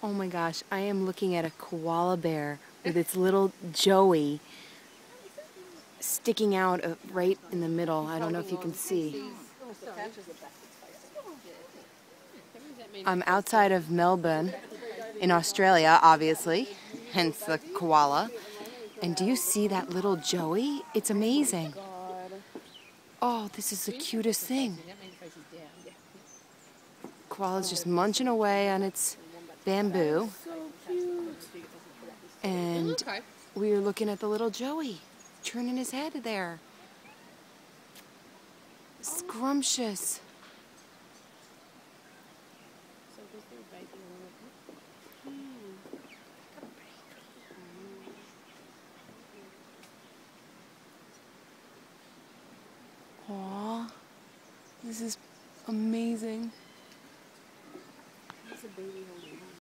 Oh my gosh, I am looking at a koala bear with its little Joey sticking out of, right in the middle. I don't know if you can see. I'm outside of Melbourne in Australia, obviously, hence the koala. And do you see that little Joey? It's amazing. Oh, this is the cutest thing. Koala's just munching away on its bamboo. And we are looking at the little Joey turning his head there. Scrumptious. Aw, this is amazing.